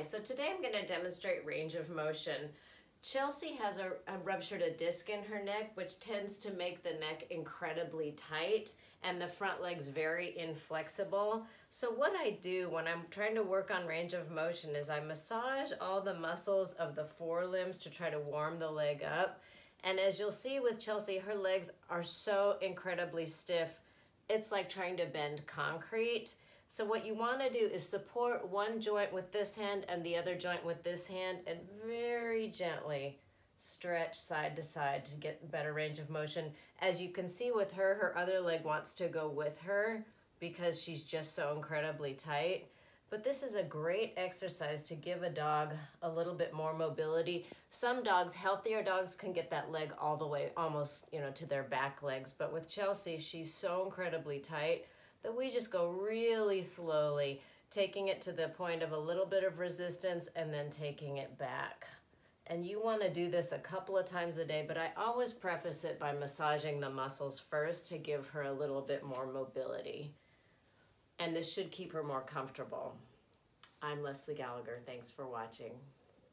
Hi, so today I'm going to demonstrate range of motion. Chelsea has a, a, ruptured a disc in her neck, which tends to make the neck incredibly tight and the front legs very inflexible. So what I do when I'm trying to work on range of motion is I massage all the muscles of the forelimbs to try to warm the leg up. And as you'll see with Chelsea, her legs are so incredibly stiff, it's like trying to bend concrete. So what you want to do is support one joint with this hand and the other joint with this hand and very gently stretch side to side to get better range of motion. As you can see with her, her other leg wants to go with her because she's just so incredibly tight. But this is a great exercise to give a dog a little bit more mobility. Some dogs, healthier dogs, can get that leg all the way almost, you know, to their back legs. But with Chelsea, she's so incredibly tight that we just go really slowly, taking it to the point of a little bit of resistance and then taking it back. And you want to do this a couple of times a day, but I always preface it by massaging the muscles first to give her a little bit more mobility. And this should keep her more comfortable. I'm Leslie Gallagher. Thanks for watching.